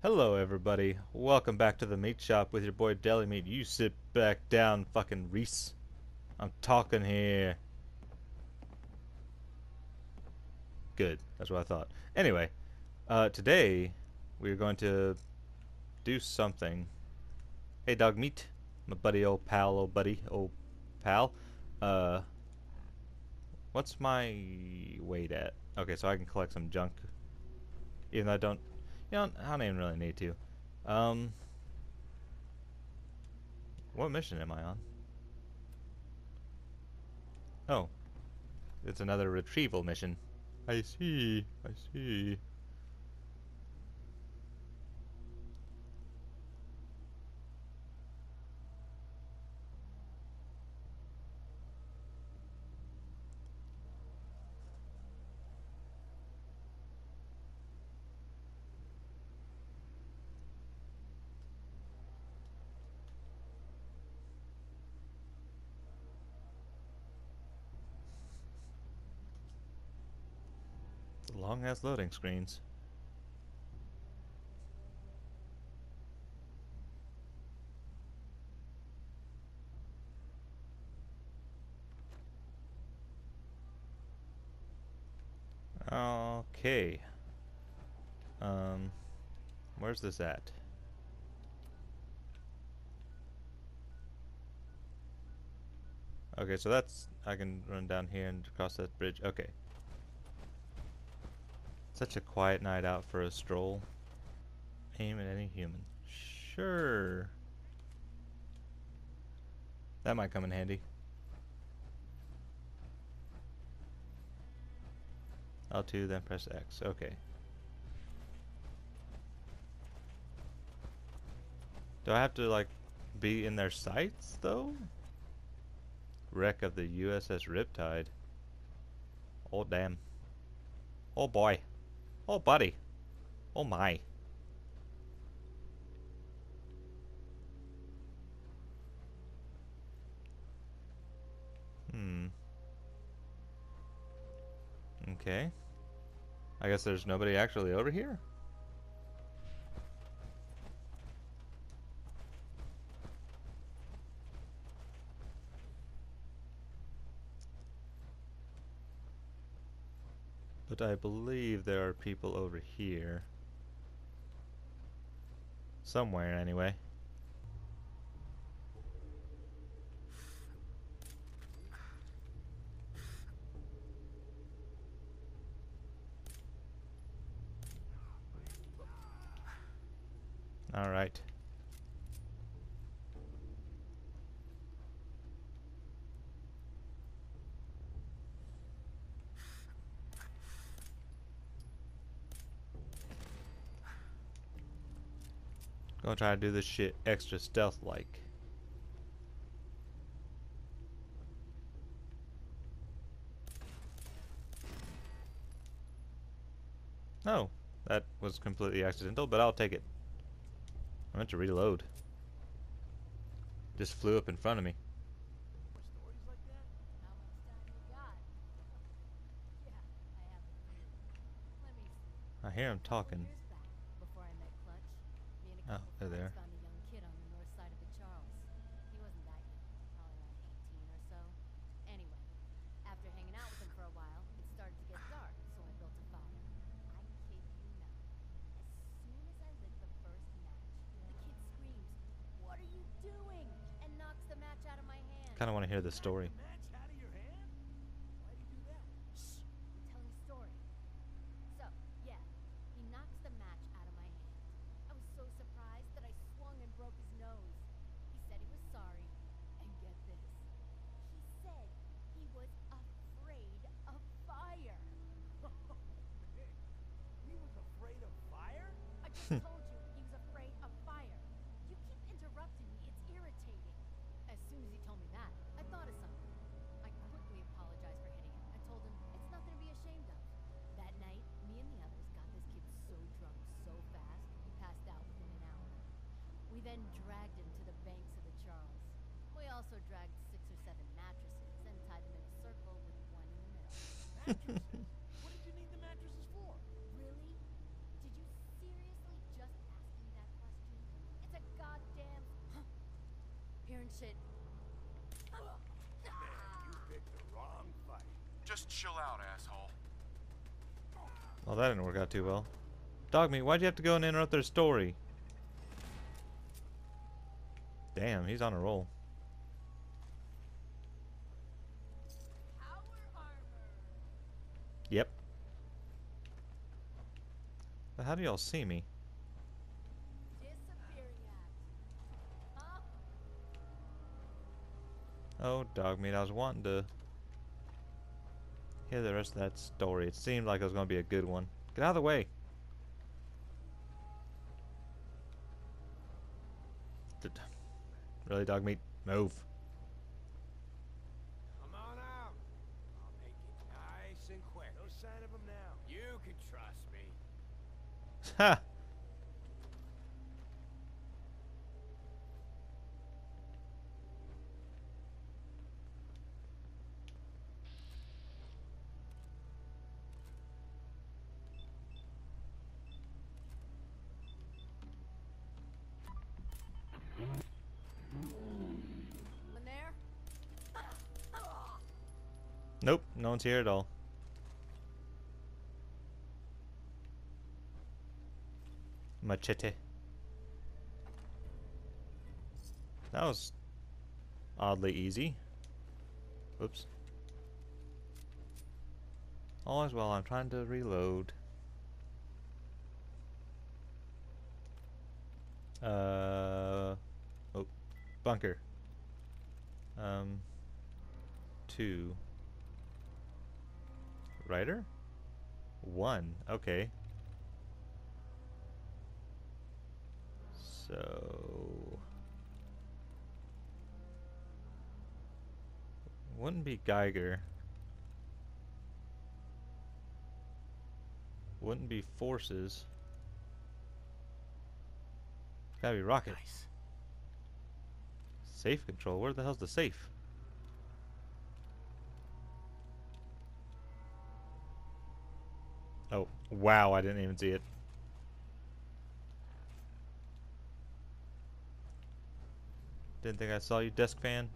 Hello, everybody. Welcome back to the meat shop with your boy Deli Meat. You sit back down, fucking Reese. I'm talking here. Good. That's what I thought. Anyway, uh, today we're going to do something. Hey, dog meat. My buddy, old pal, old buddy, old pal. Uh, what's my weight at? Okay, so I can collect some junk. Even though I don't you know, I don't even really need to. Um, what mission am I on? Oh, it's another retrieval mission. I see, I see. Long ass loading screens. Okay. Um, where's this at? Okay, so that's, I can run down here and cross that bridge. Okay. Such a quiet night out for a stroll. Aim at any human. Sure. That might come in handy. L2, then press X. Okay. Do I have to, like, be in their sights, though? Wreck of the USS Riptide. Oh, damn. Oh, boy. Oh, buddy. Oh, my. Hmm. Okay. I guess there's nobody actually over here? But I believe there are people over here. Somewhere, anyway. Alright. Gonna try to do this shit extra stealth-like. Oh, that was completely accidental, but I'll take it. I meant to reload. Just flew up in front of me. I hear him talking. Oh, they're there. Found a young kid on the north side of the Charles. He wasn't that young, probably around 18 or so. Anyway, after hanging out with him for a while, it started to get dark, so I built a fire. I kid you not. As soon as I lit the first match, the kid screams, "What are you doing?" and knocks the match out of my hand. Kind of want to hear the story. then dragged him to the banks of the Charles. We also dragged six or seven mattresses and tied them in a circle with one in the middle. mattresses? what did you need the mattresses for? Really? Did you seriously just ask me that question? It's a goddamn... Hearing shit. Man, you picked the wrong fight. Just chill out, asshole. Well, that didn't work out too well. Dogmeat, why'd you have to go and interrupt their story? Damn, he's on a roll. Yep. But how do y'all see me? Oh, Dogmeat, I was wanting to hear the rest of that story. It seemed like it was going to be a good one. Get out of the way. Really, dog meat? Move. Come on out. I'll make it nice and quick. No sign of him now. You can trust me. Ha! Someone there? Nope, no one's here at all. Machete. That was oddly easy. Oops. All is well, I'm trying to reload. Uh oh bunker. Um two. Writer? One. Okay. So wouldn't be Geiger. Wouldn't be forces. Gotta be rocket. Nice. Safe control. Where the hell's the safe? Oh, wow, I didn't even see it. Didn't think I saw you, desk fan.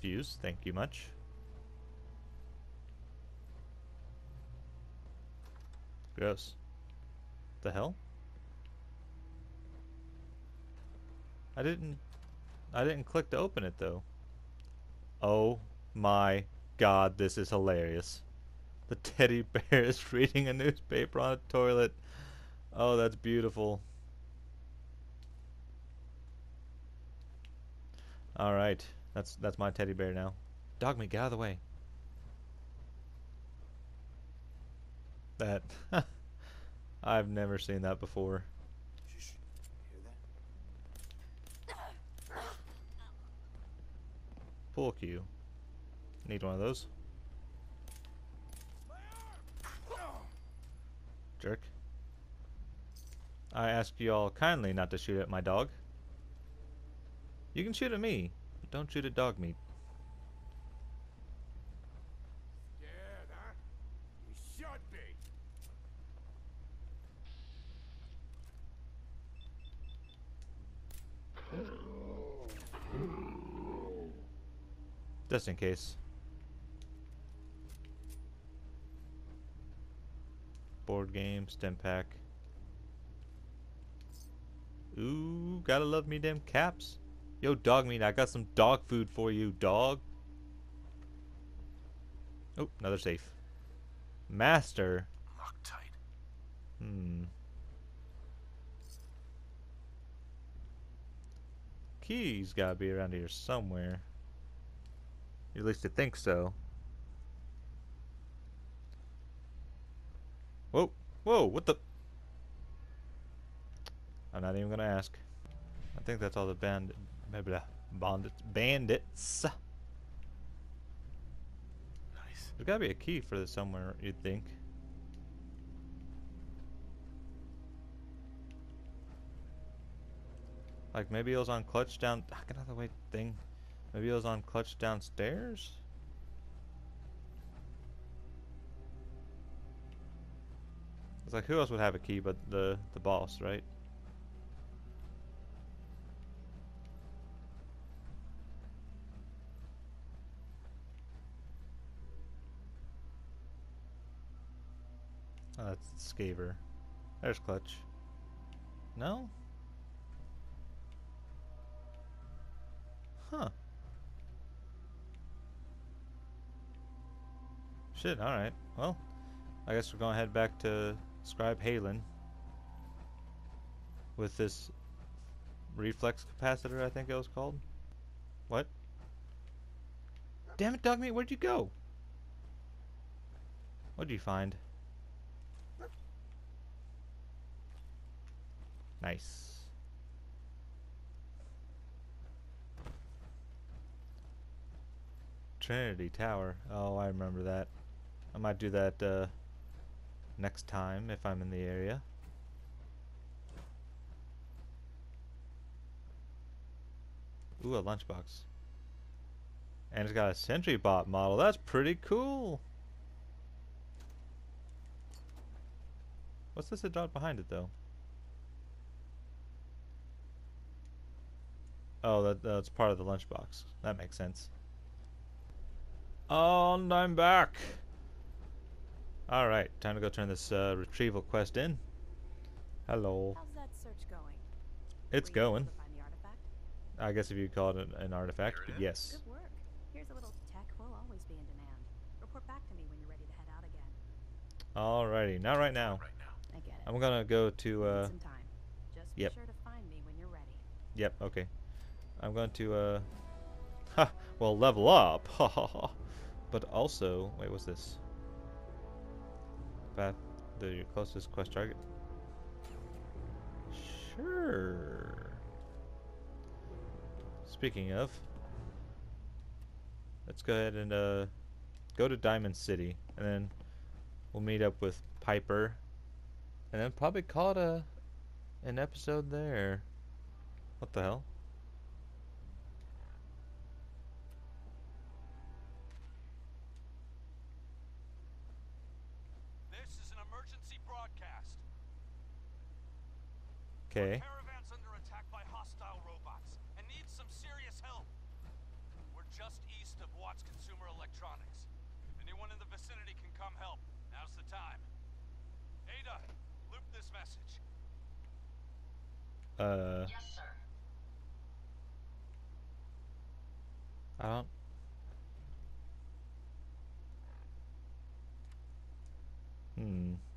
Fuse, thank you much. Gross. The hell? I didn't I didn't click to open it though. Oh my god, this is hilarious. The teddy bear is reading a newspaper on a toilet. Oh, that's beautiful. All right. That's that's my teddy bear now. Dog me, get out of the way. That I've never seen that before. Pool cue. Need one of those. Jerk. I ask you all kindly not to shoot at my dog. You can shoot at me, but don't shoot at dog meat. Scared, huh? You should be. Just in case. Board game, stimpak. Ooh, gotta love me them caps. Yo, dog meat, I got some dog food for you, dog. Oh, another safe. Master. Loctite. Hmm. Keys gotta be around here somewhere. At least I think so. Whoa, whoa, what the? I'm not even gonna ask. I think that's all the bandit, blah, bandits, bandits. Nice. There's gotta be a key for this somewhere, you'd think. Like maybe it was on clutch down. Get out of the way, thing. Maybe it was on clutch downstairs. It's like who else would have a key but the the boss, right? Oh, that's Scavver. There's Clutch. No? Huh. Shit, alright. Well, I guess we're gonna head back to Scribe Haylen with this reflex capacitor, I think it was called. What? Damn it, Dogmeat, where'd you go? What'd you find? Nice. Trinity Tower. Oh, I remember that. I might do that uh, next time if I'm in the area. Ooh, a lunchbox. And it's got a Sentry Bot model. That's pretty cool. What's this dropped behind it, though? Oh, that, that's part of the lunchbox. That makes sense. And I'm back. Alright, time to go turn this uh, retrieval quest in. Hello. How's that search going? It's Were you able going. to find the artifact? I guess if you call it an, an artifact, it but yes. Good work. Here's a little tech. We'll always be in demand. Report back to me when you're ready to head out again. Alrighty, not right now. Right now. I get it. I'm gonna go to, uh, some time. Just yep. be sure to find me when you're ready. yep, okay. I'm going to, uh, ha, well, level up, ha ha ha. But also, wait, what's this? Path to your closest quest target. Sure. Speaking of, let's go ahead and uh, go to Diamond City, and then we'll meet up with Piper, and then probably call it a an episode there. What the hell? This is an emergency broadcast. Okay. Caravan's under attack by hostile robots and needs some serious help. We're just east of Watts Consumer Electronics. If anyone in the vicinity can come help, now's the time. Ada, loop this message. Uh. Yes, sir. I don't. Hmm.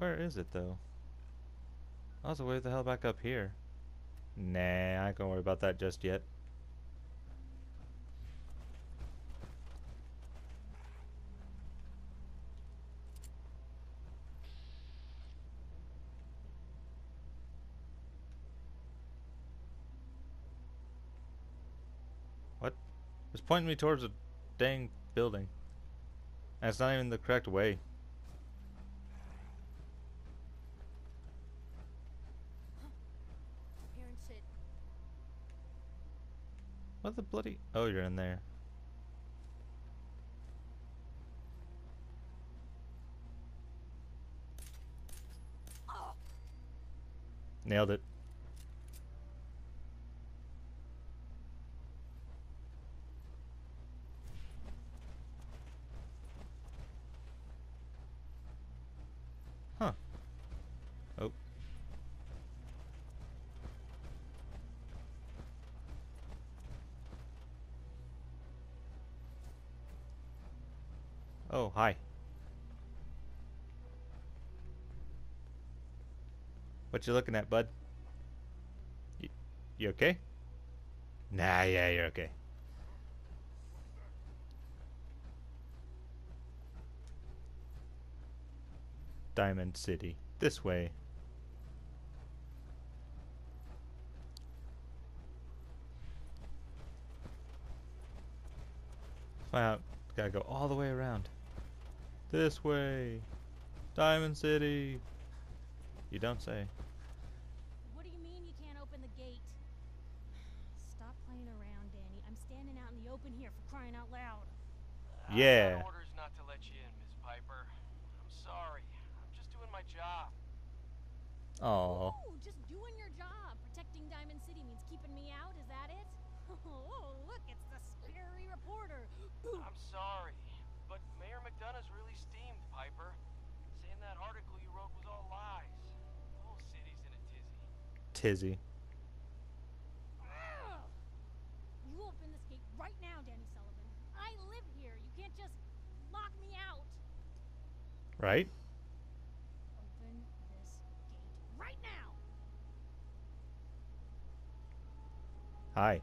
Where is it though? I was way the hell back up here. Nah, I ain't gonna worry about that just yet. What? It's pointing me towards a dang building. And it's not even the correct way. What the bloody? Oh, you're in there. Nailed it. Hi. What you looking at, bud? You, you okay? Nah, yeah, you're okay. Diamond City. This way. Wow, gotta go all the way around. This way. Diamond City. You don't say. What do you mean you can't open the gate? Stop playing around, Danny. I'm standing out in the open here for crying out loud. I Yeah. orders not to let you in, Miss Piper. I'm sorry. I'm just doing my job. Oh. Ooh, just doing your job. Protecting Diamond City means keeping me out, is that it? Oh, look, it's the scary reporter. Boom. I'm sorry, but Mayor McDonough's really steamed, Piper. Saying that article you wrote was all lies. The whole city's in a tizzy. You open this gate right now, Danny Sullivan. I live here. You can't just lock me out. Right? Open this gate right now. Hi.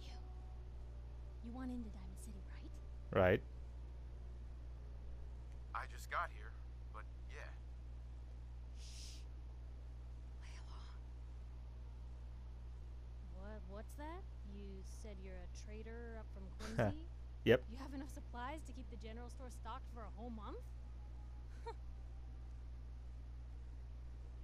You. You want into Diamond City, right? Right. I just got here, but yeah. What? What's that? You said you're a trader up from Quincy? Yep. you have enough supplies to keep the general store stocked for a whole month?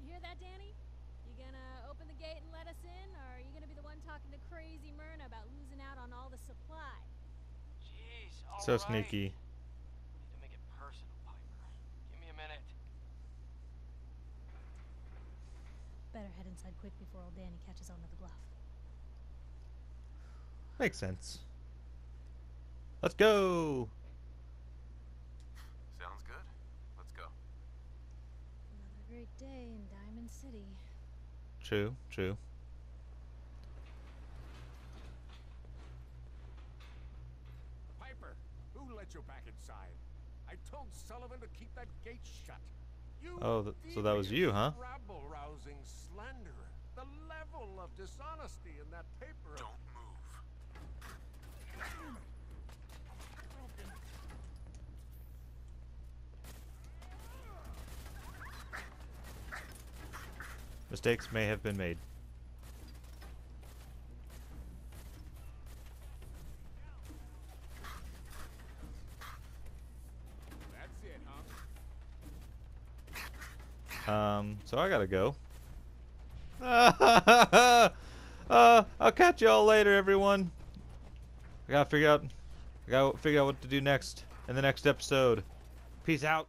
you hear that, Danny? You gonna open the gate and let us in, or are you gonna be the one talking to crazy Myrna about losing out on all the supply? Jeez, all So right. sneaky. Need to make it personal, Piper. Give me a minute. Better head inside quick before old Danny catches on to the bluff. Makes sense. Let's go. Sounds good. Let's go. Another great day in Diamond City. True, true. Piper, who let you back inside? I told Sullivan to keep that gate shut. You Oh, th- so that was you, huh? Rabble-rousing slanderer. The level of dishonesty in that paper. Don't move. Mistakes may have been made. Um, so I gotta go. uh, I'll catch y'all later, everyone. I gotta figure out, I gotta figure out what to do next in the next episode. Peace out.